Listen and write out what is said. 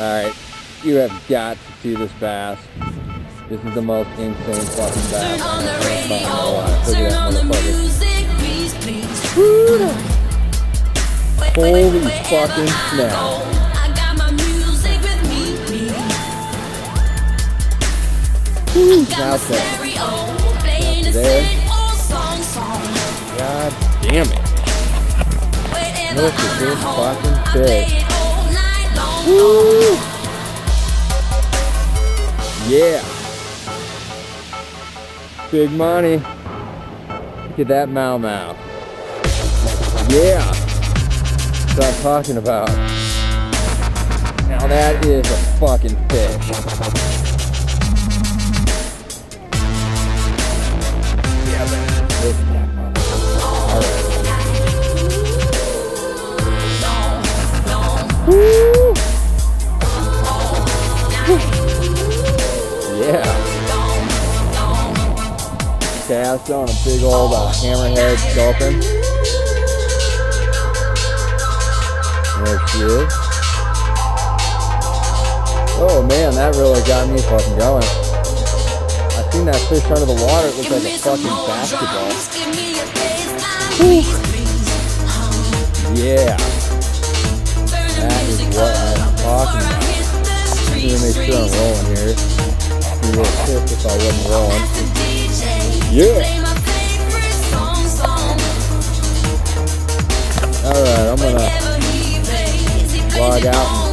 Alright, you have got to see this bass. This is the most insane fucking bass. Turn on the radio, caught in my life. Look at turn on the music, please, please. Wait, Holy wait, wait, wherever fucking I snap. go, I got my music with me, me. Got my South Bay. stereo playing the There. same old song, song. God damn it. Wherever Look at this fucking I fish. Woo! Yeah. Big money. Look at that Mau Mau. Yeah. That's what I'm talking about. Now that is a fucking fish. Yeah, man. Woo! Yeah. Cast on a big old uh, hammerhead sculpin. There she is. Oh man, that really got me fucking going. I seen that fish under the water. It looked Give like a fucking basketball. drums, give me a baseline, please, please. Yeah. Make sure I'm rolling here. If I wasn't rolling. Yeah. Alright, I'm gonna log out